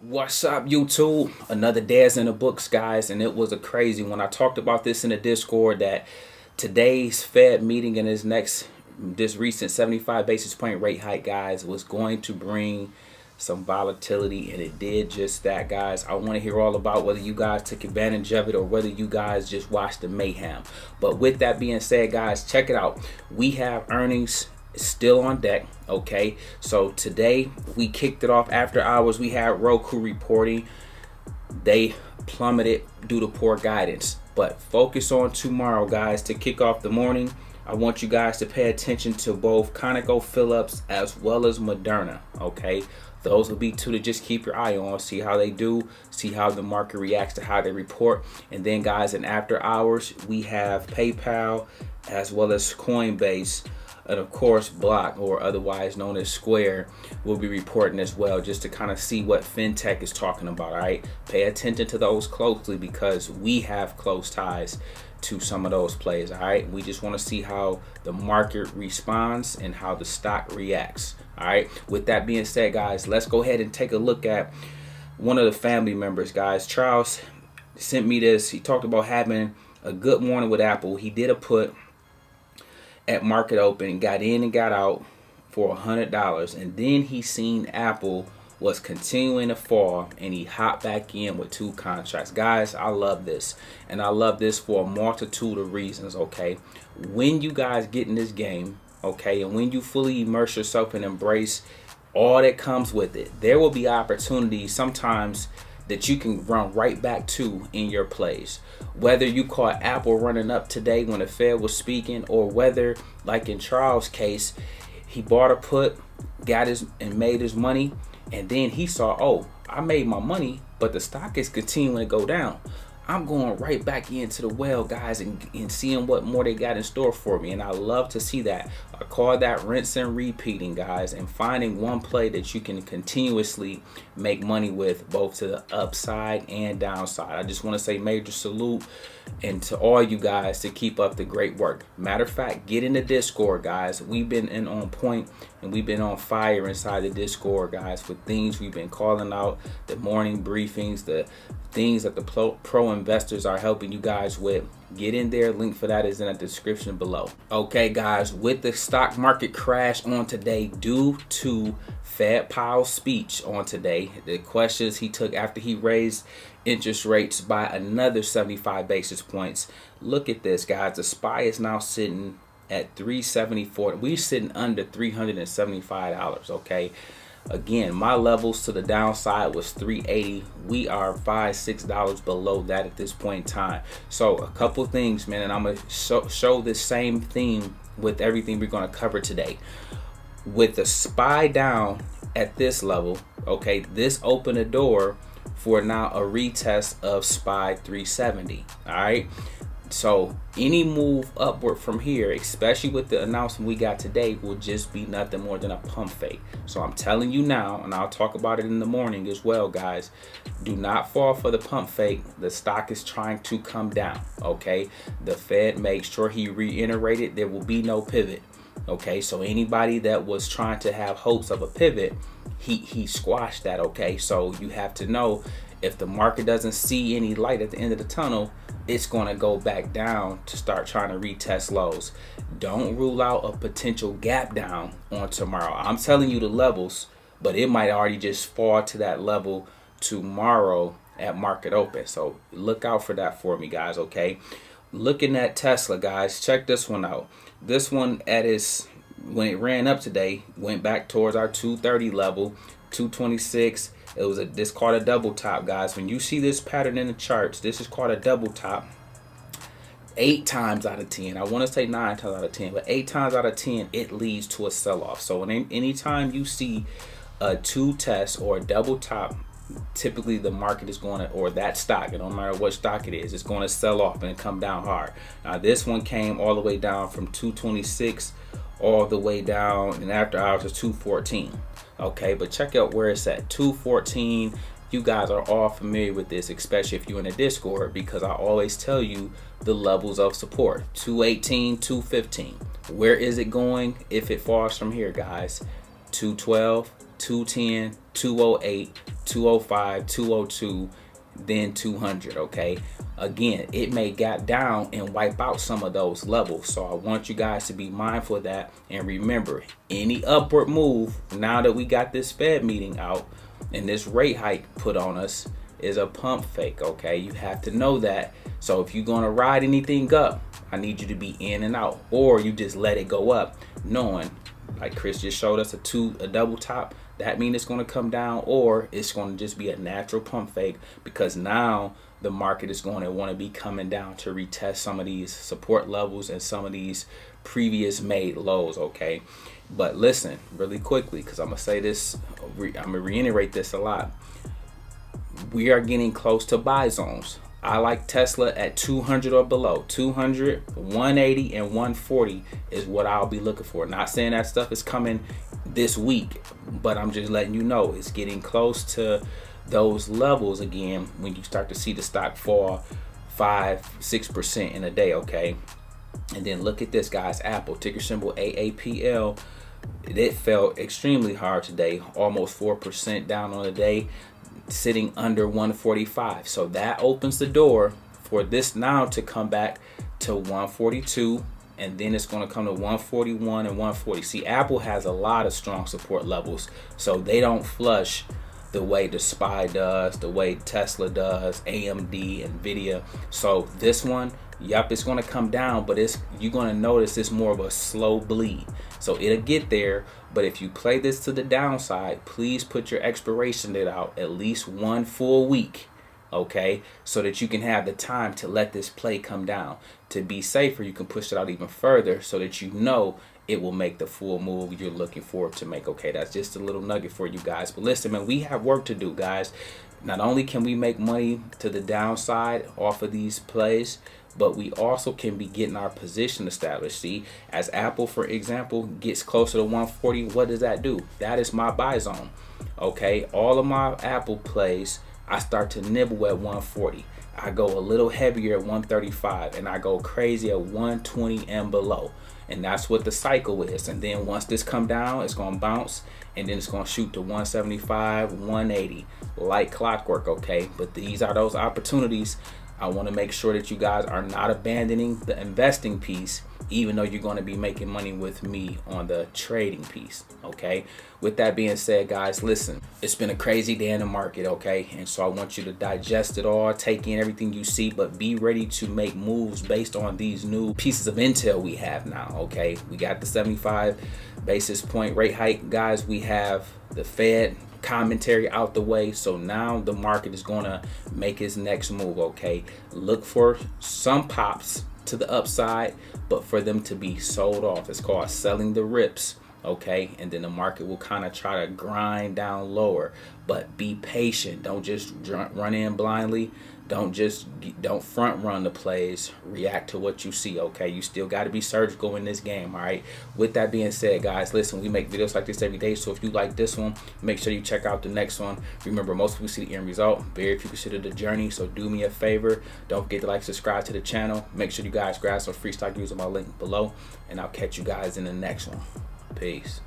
What's up, YouTube? Another Dads in the Books, guys, and it was a crazy when I talked about this in the Discord that today's Fed meeting and this next, this recent 75 basis point rate hike, guys, was going to bring some volatility, and it did just that, guys. I want to hear all about whether you guys took advantage of it or whether you guys just watched the mayhem. But with that being said, guys, check it out. We have earnings still on deck. Okay, so today we kicked it off after hours. We had Roku reporting they plummeted due to poor guidance. But focus on tomorrow, guys, to kick off the morning. I want you guys to pay attention to both ConocoPhillips as well as Moderna. Okay, those will be two to just keep your eye on, see how they do, see how the market reacts to how they report. And then, guys, in after hours, we have PayPal as well as Coinbase and of course block or otherwise known as square will be reporting as well just to kind of see what fintech is talking about all right? Pay attention to those closely because we have close ties to some of those plays all right? We just want to see how the market responds and how the stock reacts all right? With that being said guys let's go ahead and take a look at one of the family members guys. Charles sent me this. He talked about having a good morning with apple. He did a put at market open, got in and got out for a hundred dollars, and then he seen Apple was continuing to fall and he hopped back in with two contracts. Guys, I love this. And I love this for a multitude of reasons, okay? When you guys get in this game, okay, and when you fully immerse yourself and embrace all that comes with it, there will be opportunities sometimes that you can run right back to in your plays. Whether you caught Apple running up today when the Fed was speaking, or whether, like in Charles' case, he bought a put, got his and made his money, and then he saw, oh, I made my money, but the stock is continuing to go down. I'm going right back into the well, guys, and, and seeing what more they got in store for me. And I love to see that. I call that rinse and repeating, guys, and finding one play that you can continuously make money with, both to the upside and downside. I just want to say major salute and to all you guys to keep up the great work. Matter of fact, get in the Discord, guys. We've been in on point and we've been on fire inside the Discord, guys, for things we've been calling out, the morning briefings, the things that the pro, pro investors are helping you guys with. Get in there. Link for that is in the description below. Okay, guys, with the stock market crash on today due to Fed Powell's speech on today, the questions he took after he raised interest rates by another 75 basis points. Look at this, guys. The SPY is now sitting at 374 we're sitting under 375 dollars okay again my levels to the downside was 380 we are five six dollars below that at this point in time. So a couple things man and i'm gonna show, show this same theme with everything we're to cover today. With the SPY down at this level okay this opened a door for now a retest of SPY 370 all right so any move upward from here, especially with the announcement we got today, will just be nothing more than a pump fake. So I'm telling you now, and I'll talk about it in the morning as well, guys. Do not fall for the pump fake. The stock is trying to come down. Okay. The Fed made sure he reiterated there will be no pivot. Okay, so anybody that was trying to have hopes of a pivot, he he squashed that. Okay, so you have to know if the market doesn't see any light at the end of the tunnel, it's going to go back down to start trying to retest lows. Don't rule out a potential gap down on tomorrow. I'm telling you the levels, but it might already just fall to that level tomorrow at market open. So look out for that for me, guys, okay? Looking at Tesla, guys, check this one out. This one at its when it ran up today, went back towards our 230 level, 226 it was a this called a double top, guys. When you see this pattern in the charts, this is called a double top. Eight times out of ten, I want to say nine times out of ten, but eight times out of ten, it leads to a sell-off. So anytime you see a two test or a double top, typically the market is going to, or that stock, it don't matter what stock it is, it's going to sell off and come down hard. Now this one came all the way down from 226 all the way down, and after hours was 214 okay but check out where it's at. 214 you guys are all familiar with this especially if you're in a discord because i always tell you the levels of support. 218 215 where is it going if it falls from here guys? 212 210, 208, 205, 202, then 200, okay? Again, it may gap down and wipe out some of those levels. So I want you guys to be mindful of that. And remember, any upward move, now that we got this Fed meeting out and this rate hike put on us, is a pump fake, okay? You have to know that. So if you're gonna ride anything up, I need you to be in and out. Or you just let it go up, knowing, like Chris just showed us a two a double top, that mean it's going to come down or it's going to just be a natural pump fake because now the market is going to want to be coming down to retest some of these support levels and some of these previous made lows okay but listen really quickly because i'm gonna say this i'm gonna reiterate this a lot we are getting close to buy zones I like Tesla at 200 or below. 200, 180, and 140 is what I'll be looking for. Not saying that stuff is coming this week, but I'm just letting you know it's getting close to those levels again when you start to see the stock fall five, six percent in a day. Okay, and then look at this, guys. Apple ticker symbol AAPL. It fell extremely hard today, almost four percent down on the day sitting under 145. So that opens the door for this now to come back to 142 and then it's going to come to 141 and 140. See, Apple has a lot of strong support levels, so they don't flush the way the SPY does, the way Tesla does, AMD, Nvidia. So this one, yep, it's going to come down, but it's you're going to notice it's more of a slow bleed. So it'll get there, but if you play this to the downside, please put your expiration date out at least one full week, okay? So that you can have the time to let this play come down. To be safer, you can push it out even further so that you know it will make the full move you're looking for to make. Okay, that's just a little nugget for you guys. But listen, man, we have work to do, guys. Not only can we make money to the downside off of these plays, but we also can be getting our position established. See, as Apple, for example, gets closer to 140, what does that do? That is my buy zone. Okay, all of my Apple plays, I start to nibble at 140. I go a little heavier at 135 and I go crazy at 120 and below. And that's what the cycle is. And then once this come down, it's gonna bounce and then it's gonna shoot to 175, 180, like clockwork, okay? But these are those opportunities I want to make sure that you guys are not abandoning the investing piece, even though you're going to be making money with me on the trading piece. Okay. With that being said, guys, listen, it's been a crazy day in the market. Okay. And so I want you to digest it all, take in everything you see, but be ready to make moves based on these new pieces of intel we have now. Okay. We got the 75 basis point rate hike, guys. We have the Fed commentary out the way. So now the market is going to make its next move, okay? Look for some pops to the upside, but for them to be sold off. It's called selling the rips, okay? And then the market will kind of try to grind down lower, but be patient. Don't just run in blindly. Don't just don't front run the plays. React to what you see okay? You still got to be surgical in this game all right? With that being said guys listen we make videos like this every day. So if you like this one make sure you check out the next one. Remember most people see the end result. Very few consider the journey. So do me a favor. Don't forget to like subscribe to the channel. Make sure you guys grab some free stock. Using my link below. And i'll catch you guys in the next one peace